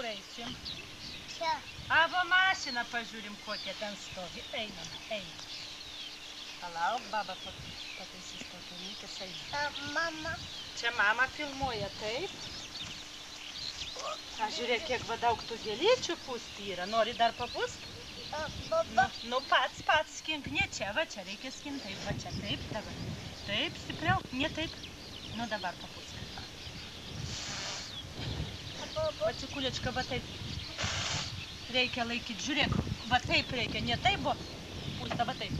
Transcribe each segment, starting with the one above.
kur eisim? Čia. Avo mašiną pažiūrim, kokia ten stovi. Einam, einam. Palauk, baba pat- pataisys reikės, einam. Mama. Čia mama filmuoja, taip? A, žiūrėk, kiek va daug tų gėlyčių pūsti yra. Nori dar papūst? Nu, Baba. nu pats, pats skink. Ne čia, va čia reikia skint. Taip, va čia, taip, dabar. Taip, stipriau, ne taip. Nu dabar papūsk. Baba. Va taip. Reikia laikyti, žiūrėk, va taip reikia, ne taip buvo. Pūsta, va taip.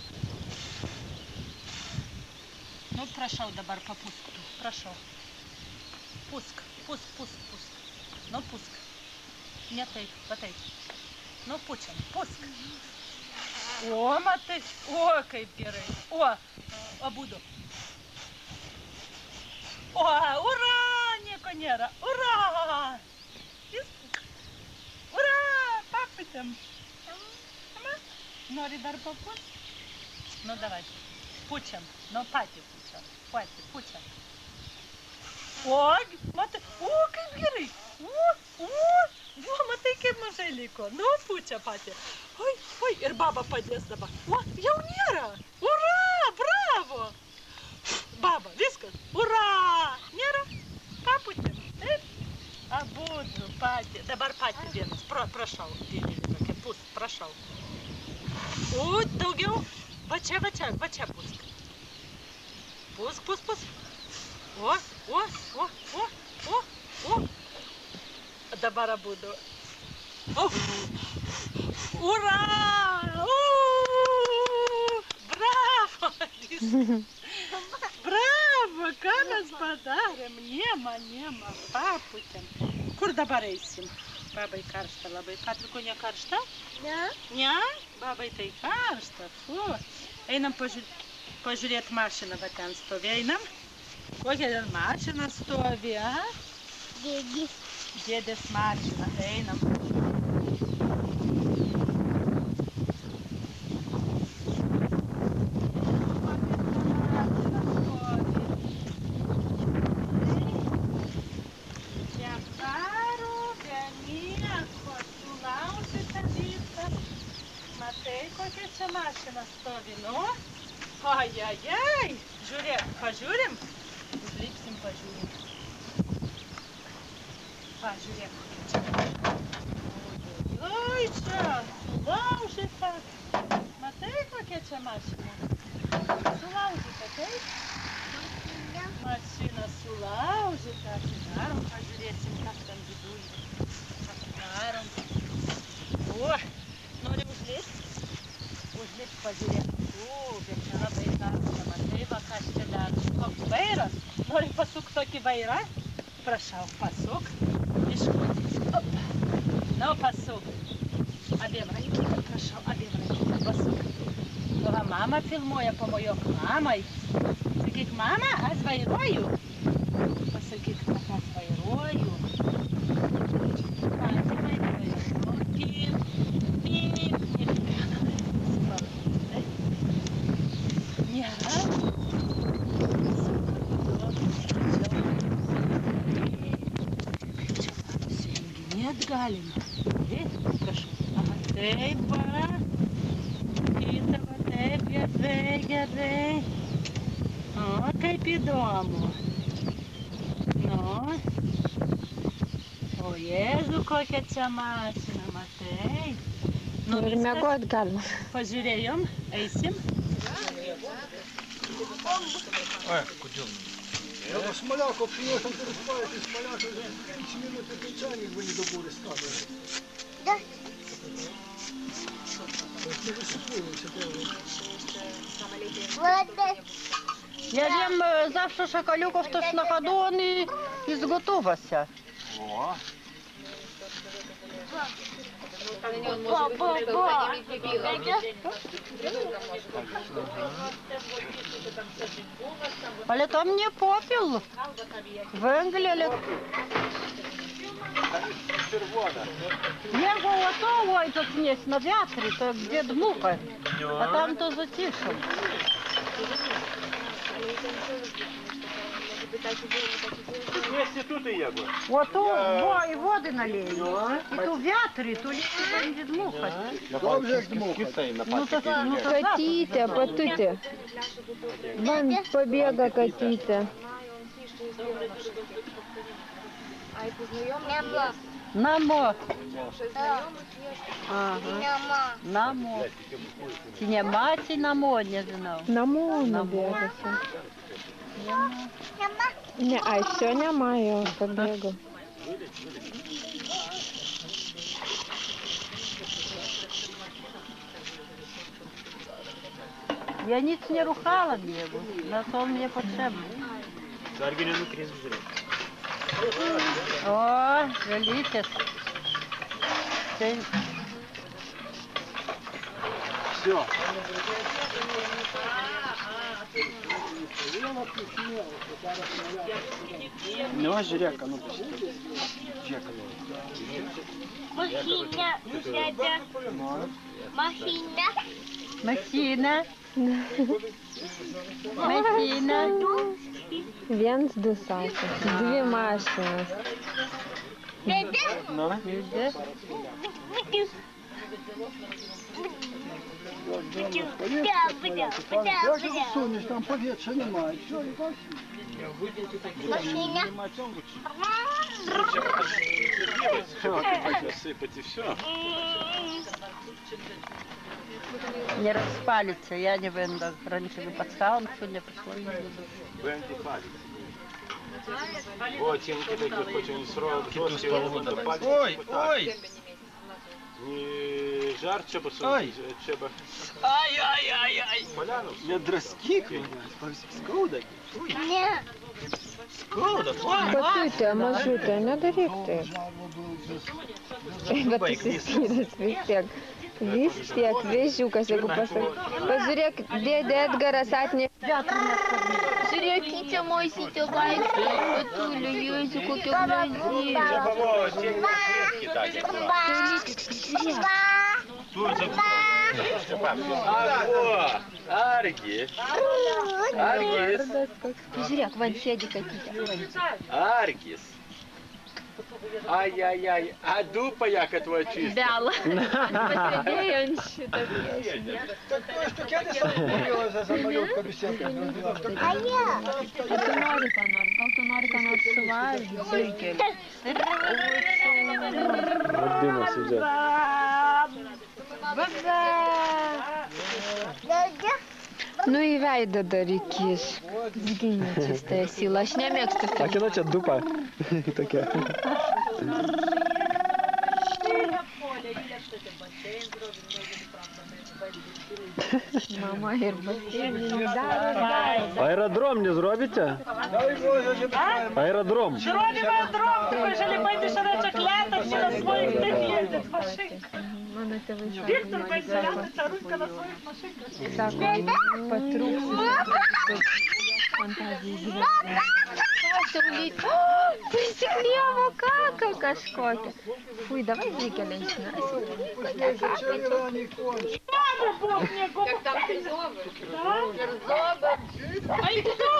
Nu, prašau dabar papūsk tu, prašau. Pūsk, pūsk, pūsk, pūsk. Nu, pūsk. Ne taip, va taip. Nu, pučiam, pūsk. O, matai, o, kaip gerai. O, abudu. O, ura, nieko nėra. Ura! Viskas. Ura, Mama, Nori dar papūst? Nu, davai. Pučiam. Nu, patį pučiam. Patį pučiam. O, matai, o, kaip gerai. O, o, o, matai, kaip mažai liko. Nu, pučia patį. Oi, oi, ir baba padės dabar. O, jau nėra. Ura, bravo. Baba, viskas. Ura, nėra. Paputėm. Taip. Abudu patį. Dabar patį vienas. Pra, prašau. Didelį tokia pus, prašau. O, daugiau. Va čia, va čia, va čia pusk. Pusk, pusk, pusk. O, o, o, o, o, o. Dabar abudu. O, ura! U, bravo! Bravo, ką Babai karšta labai. Patriko ne karšta? Ne? Ne? Babai tai karšta. Fu. Einam pažiūrėti. Pažiūrėti mašiną, va ten stovi, einam. Kokia ten mašina stovi, a? Dėdis. Dėdės mašina, einam. Čia нас вино. Ай-яй-яй! Жюля, пожурим? С липсом пожурим. Пожурим. Ой, что? Longe, tá? Matei com que te máquina. Sulange, tá bem? Martina Sulange, tá? Tiraram, a Julia se encaixando de dúvida. Tiraram. Boa! Vairą? Prašau, pasuk. Iškut. Op. Nu, pasuk. Abiem rankytėm, prašau, abiem rankytėm pasuk. Nu, va, mama filmuoja, pamojok mamai. Sakyk, mama, aš vairuoju. Pasakyk, kad aš vairuoju. Aš vairuoju. Pip, pip, pip. Nėra. Čia įsijunginėt galima. Viskas kažkas. Aha, taip, va. Kita, va, taip, gerai, gerai. O, kaip įdomu. Nu. O, Jėzu, kokia čia mašina, matai. Nu, ir mėgot galima. Pažiūrėjom, eisim. Oi, kodėl? Я до смоляку приїхав, ти розпаєте, смоляк вже 5 минут такий чайник ви не до бурі ставили. Да. Не висипуємося, де ви? Ладно. Я wiem, e, zawsze szakaliuków też na chodu on i, i zgotowася. О, Бо, бо, бо. Ale tam nie popiel. Węgiel, ale червона. jego gotowo i to znieść na wiatry, to gdzie dmuchę. A tam to zaciszą. Вместе тут і є, бо. Ото во, і води наліють. І то вятри, то літо буде дмухати. Dobrze zdmuchać. Ну, то, ну, то Котите, потуйте. Вон побега котите. Няма. Намо. Ага. Няма. Намо. Чи нема, чи намо, не знав. На моно бегати. Няма. Не, а ще немає побігу. Я ніч не рухала бігу, на то мені потрібно. Аргінину крізь зрив. О, великий. Це Все. Нема ж река, ну Река. Махина. Дядя. Махина. Махіна. Махіна. Він здусався. Дві машини. Дядя. Люди. Як же усунеш, там повітря немає. Все, і так. Махина. Засипати все. Не розпалиться, я не буду. Раніше би подставку не прийшло. не буду. Бенді палець. Очень такі очень срок досі до пальців. Ой, ой! Не жар треба сунути, треба. Ай-ай-ай-ай! Поляну? Не дроскік, скрудок. Не. Потуйте, мажуйте, не дорігте. Вот сусіди свистяк. Віспек, віжука, як упасок. Позурек, дядя Едгара сатні. Сиреките мой сите лайк, потулю, языку ты грози. Треба тінь кидати. Тут Аго! Аргі! Аргіс! Позурек, вон сяди какие-то. Аргіс! Ай-яй-яй, а дупа яка твоя чиста? Бяла. Так то, що кеди сам курила за малютка бесідка. А я? Алтунори канар сувай, зойкель. Родина сидять. Дядя. Ну і вейда до ріки ж. Згине чистая сила. Аж не м'яксти Так іначе дупа таке. Мама гербасин, не дай. Аеродром не зробите? Дай Боже, не питаємо. Аеродром. Зробимо дром, ви ж ліпайте шаречок летать, не на своїх тих їздять машинках. Мене це Віктор będzie лятаться, Руська на своїх машинках. Так, потрубці. Фантазії звезди. Посеклева кака кашкота. Фуй, давай зрикаленщина. Зачем рані конче? Як там А і хто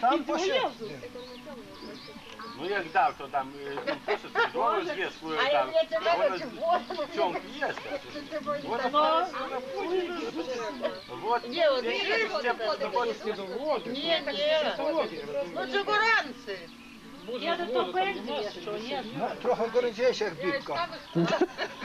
Там пошли. Ну як дав, то там е, просто довго з'є свою там. Вона чонки є. Вона Вот. Ні, Ну це горанці. Я до то пензія, що є. Ну, Трохи горячіше, як бібка.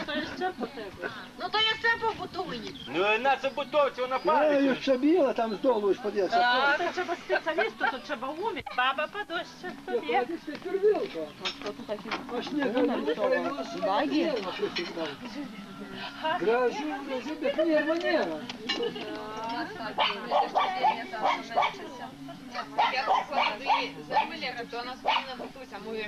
То є ще по тебе. Ну то я це побутую. Ну і на забутовці вона Я палить. їх ще біла, там здолу ж подивися. Так, то треба спеціалісту, то треба уміти. Баба подоща, тобі. Аж не Баги? Гражу, гражу, без нерва нерва. Я прийшла туди зуби лікар, то вона спільно бабуся мою.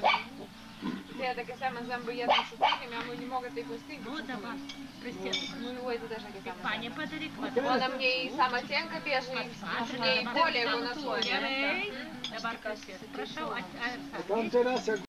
Я таке саме зуби я там шукаю, я не можу ти пустити. Ну, давай. Присядь. Ну, ой, це теж таке саме. Пані подарик. Вона мені і сама тенка бежить, і мені і более вона своя. Ей, Барка, прийшов, а Там зараз як